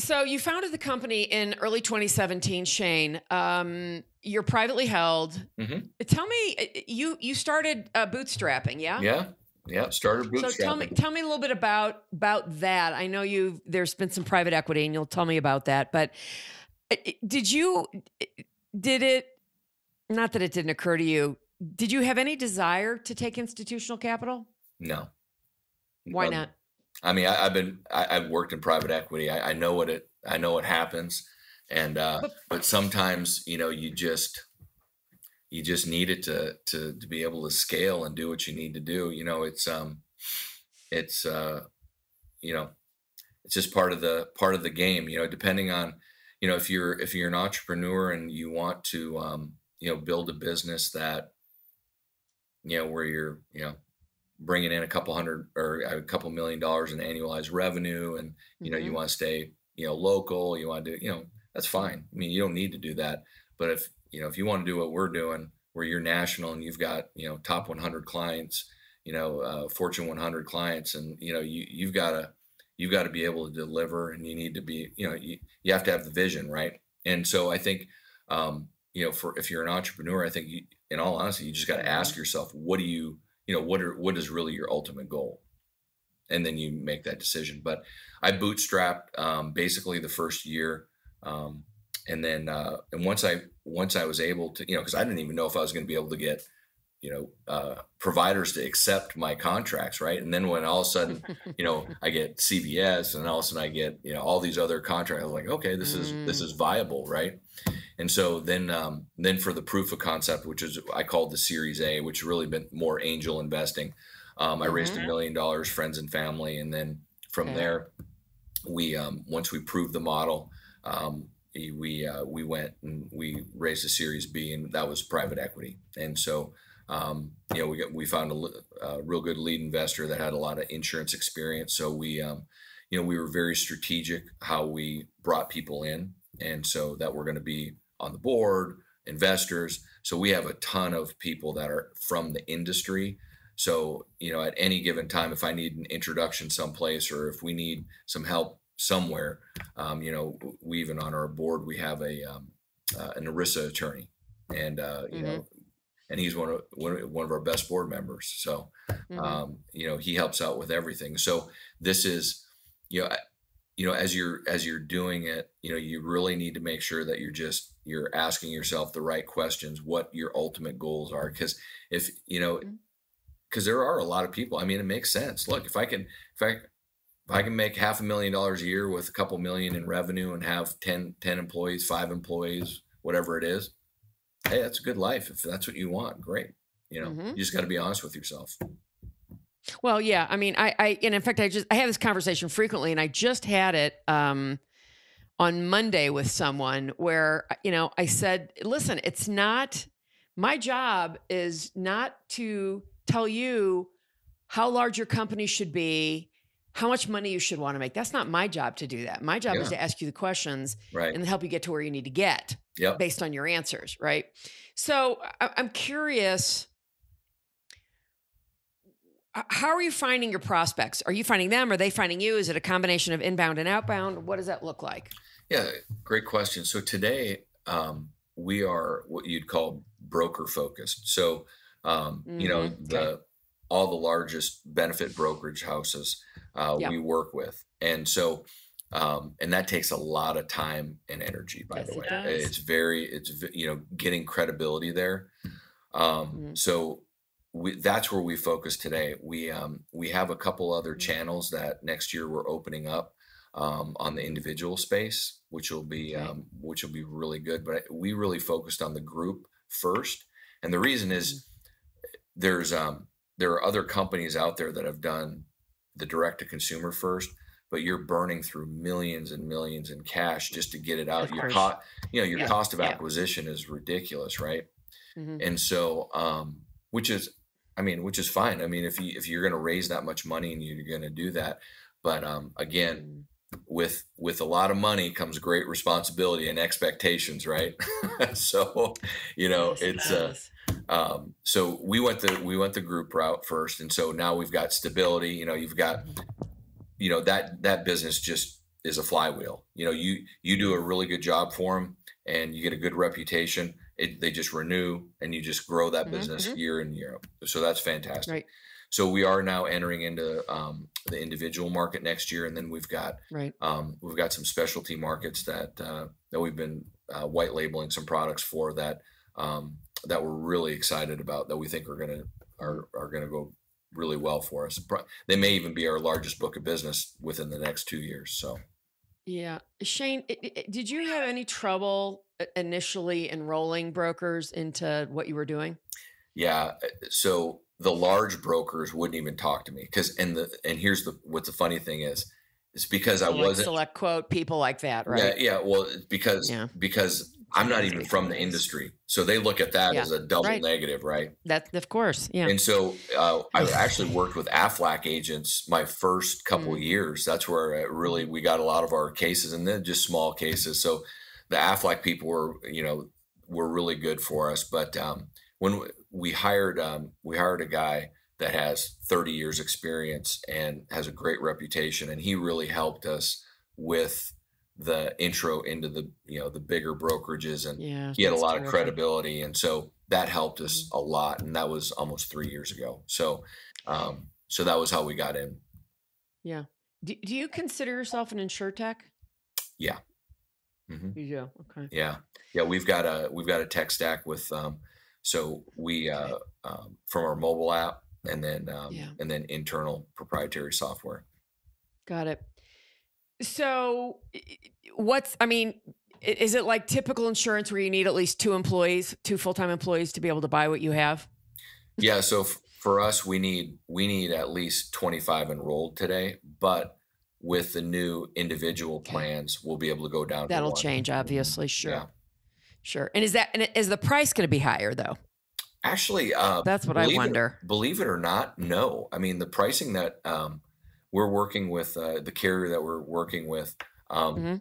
So you founded the company in early 2017, Shane. Um, you're privately held. Mhm. Tell me, uh, you you started uh, bootstrapping, yeah? Yeah, yeah. Started bootstrapping. So tell me, tell me a little bit about about that. I know you. There's been some private equity, and you'll tell me about that. But uh, did you? Did it? Not that it didn't occur to you. Did you have any desire to take institutional capital? no. Why Um, not? I mean, I, I've been, I, I've worked in private equity. I, I know what it, I know what happens, and uh, But- but sometimes, you know, you just, you just need it to to to be able to scale and do what you need to do. You know, it's um, it's uh, you know, it's just part of the part of the game. You know, depending on, you know, if you're if you're an entrepreneur and you want to, um, you know, build a business that, you know, where you're, you know, bringing in a couple hundred or a couple million dollars in annualized revenue and you know you Mhm. want to stay you know local you want to do you know that's fine. I mean you don't need to do that. But if you know if you want to do what we're doing where you're national and you've got you know top 100 clients you know uh, fortune 100 clients and you know you you've got to you've got to be able to deliver and you need to be you know you, you have to have the vision right? And so i think um you know for if you're an entrepreneur i think you, in all honesty you just got to ask yourself what do you you know what are what is really your ultimate goal? And then you make that decision. But i bootstrapped um, basically the first year um, and then uh, and once i once i was able to you know because i didn't even know if i was going to be able to get you know uh, providers to accept my contracts right? And then when all of a sudden you know i get CVS and all of a sudden i get you know all these other contracts i'm like okay this is this Mm. is viable right and so then um, then for the proof of concept which is i called the series a which really been more angel investing um, i raised a million dollars friends and family and then from Okay. there we um, once we proved the model um, we uh, we went and we raised a series b and that was private equity and so um, you know, we got we found a, a real good lead investor that had a lot of insurance experience. So we, um, you know, we were very strategic how we brought people in, and so that we're going to be on the board, investors. So we have a ton of people that are from the industry. So you know, at any given time, if I need an introduction someplace or if we need some help somewhere, um, you know, we even on our board we have a um, uh, an ERISA attorney, and uh, you know, and he's one of one of one of our best board members. So Mhm. um, you know he helps out with everything so this is you know you know as you're as you're doing it you know you really need to make sure that you're just you're asking yourself the right questions what your ultimate goals are. Because if you know because there are a lot of people i mean it makes sense. Look if i can if i if i can make half a million dollars a year with a couple million in revenue and have 10 10 employees five employees whatever it is hey that's a good life if that's what you want great you know Mhm. you just got to be honest with yourself Well, yeah. I mean, I, I, and in fact, I just, I have this conversation frequently, and I just had it um, on Monday with someone where, uh, you know, I said, listen, it's not, my job is not to tell you how large your company should be, how much money you should want to make. That's not my job to do that. My job is to ask you the questions right and help you get to where you need to get Yep. based on your answers, right? So I- I'm curious. How are you finding your prospects? Are you finding them? Are they finding you? Is it a combination of inbound and outbound? What does that look like? Yeah, great question. So today um, we are what you'd call broker focused. So um, you know Mhm, the okay. all the largest benefit brokerage houses uh, Yeah. we work with, and so um, and that takes a lot of time and energy. By Yes, the it way, does. it's very it's you know getting credibility there. Um, Mhm. So we, that's where we focus today. We um, we have a couple other Mhm. channels that next year we're opening up um, on the individual space, which will be um, which will be really good. But we really focused on the group first, and the reason is there's um, there are other companies out there that have done the direct to consumer first, but you're burning through millions and millions in cash just to get it out. Your cost, you know, your Yeah, cost of yeah. acquisition is ridiculous, right? Mhm. and so um which is i mean which is fine i mean if you if you're going to raise that much money and you're going to do that but um again with with a lot of money comes great responsibility and expectations right so you know Yes, it it's uh um so we went the we went the group route first and so now we've got stability you know you've got Mhm. you know that that business just is a flywheel. You know, you you do a really good job for them, and you get a good reputation. It, they just renew, and you just grow that Mhm, business mhm. year in year. out. So that's fantastic. Right. So we are now entering into um, the individual market next year, and then we've got Right. um, we've got some specialty markets that uh, that we've been uh, white labeling some products for that um, that we're really excited about that we think are gonna are are gonna go really well for us. They may even be our largest book of business within the next two years. So Yeah. Shane, i- i- did you have any trouble uh, initially enrolling brokers into what you were doing? yeah, uh, so the large brokers wouldn't even talk to me because and the and here's the what the funny thing is, it's because I like wasn't SelectQuote, people like that, right? yeah. yeah. Well, because Yeah. because I'm not even from the industry, so they look at that Yeah, as a double right. negative, right? That of course. Yeah. And so uh, I actually worked with Aflac agents my first couple Mm. years. That's where really we got a lot of our cases, and then just small cases. So the Aflac people were, you know, were really good for us. But um, when we hired, um, we hired a guy that has 30 years experience and has a great reputation, and he really helped us with the intro into the, you know, the bigger brokerages and yeah. he had a lot of credibility and so that helped us a lot and that was almost three years ago so um so that was how we got in Yeah. Do, do you consider yourself an insurtech? yeah mm-hmm. You do. Okay. yeah yeah we've got a we've got a tech stack with um so we uh um, from our mobile app and then um Yeah. and then internal proprietary software Got it. So, what's, I mean, is it like typical insurance where you need at least two employees, two full time employees to be able to buy what you have? yeah so f- for us we need we need at least 25 enrolled today but with the new individual plans we'll be able to go down That'll change, obviously. Sure. Yeah. Sure. And is that, and is the price going to be higher though? Actually, uh, That's what I believe it- wonder. believe it or not, no. I mean, the pricing that um, we're working with, uh, the carrier that we're working with, um, Mhm.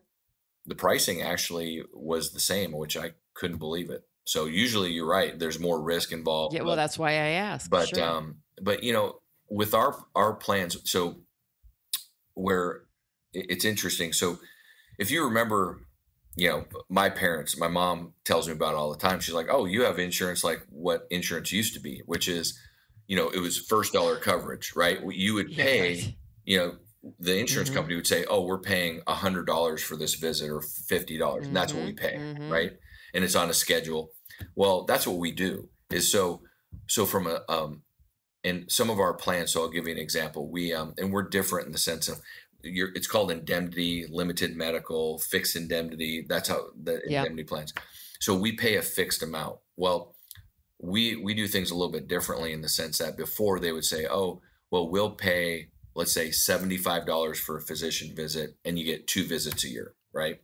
the pricing actually was the same, which I couldn't believe it. So usually, you're right. There's more risk involved. Yeah. but- Well, that's why I asked. but sure. um but you know with our our plans so where it's interesting so if you remember you know my parents my mom tells me about it all the time she's like oh you have insurance like what insurance used to be which is you know it was first dollar coverage right you would pay. You know the insurance Mhm. company would say oh we're paying a hundred dollars for this visit or fifty dollars and that's what we Mhm, pay mhm. right? And it's on a schedule. Well that's what we do is so so from a um and some of our plans so i'll give you an example. We um and we're different in the sense of you're it's called indemnity limited medical fixed indemnity that's how the indemnity plans. So we pay a fixed amount. Well we we do things a little bit differently in the sense that before they would say oh well we'll pay let's say $75 for a physician visit and you get two visits a year right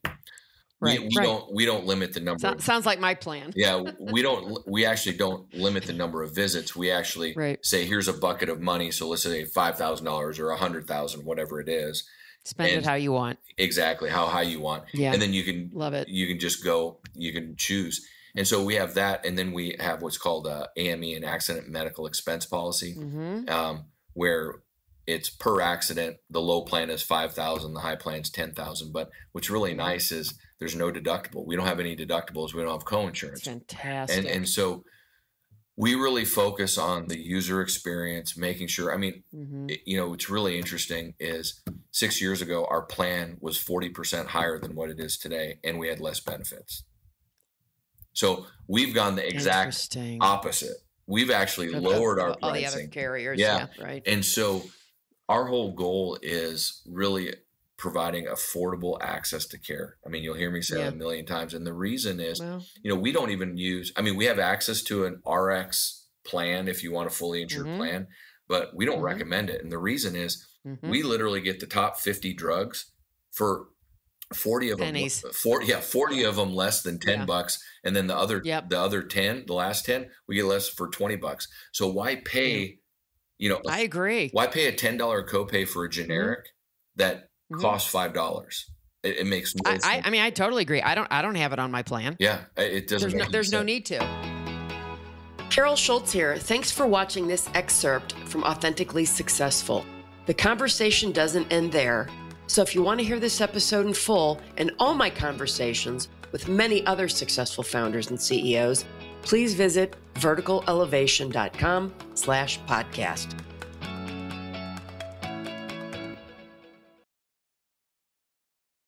Right, we, we right. don't we don't limit the number So- of sounds like my plan. yeah we don't we actually don't limit the number of visits we actually Right. say here's a bucket of money so let's say $5000 or a 100000 whatever it is Spend And- it how you want. exactly how high you want Yeah. and then you can Love it. you can just go you can choose and so we have that and then we have what's called a AME an accident medical expense policy hmm um, where it's per accident the low plan is 5000 the high plan is 10000 but what's really Mm-hmm. nice is there's no deductible we don't have any deductibles we don't have co-insurance fantastic. and and so we really focus on the user experience making sure i mean Mhm. it- you know what's really interesting is six years ago our plan was 40% higher than what it is today and we had less benefits so we've gone the exact opposite we've actually lowered our pricing. all the other carriers. Yeah. Yeah. Right. and so our whole goal is really providing affordable access to care i mean you'll hear me say Yeah. that a million times and the reason is you know, we don't even use, I mean, we have access to an RX plan if you want a fully insured Mhm. plan, but we don't Mhm. recommend it. And the reason is mhm. we literally get the top 50 drugs for 40 of them, 40, yeah, 40 of them less than 10 Yeah. bucks. And then the other, Yep. the other 10, the last 10, we get less for 20 bucks. So why pay, you know, I agree. why pay a $10 copay for a generic that Mhm. costs $5? It, it makes no I, sense. I, I mean, I totally agree. I don't. I don't have it on my plan. yeah, it doesn't There's no. make any There's no need to. Carol Schultz here. Thanks for watching this excerpt from Authentically Successful. The conversation doesn't end there. So if you want to hear this episode in full and all my conversations with many other successful founders and CEOs, please visit verticalelevation.com slash podcast.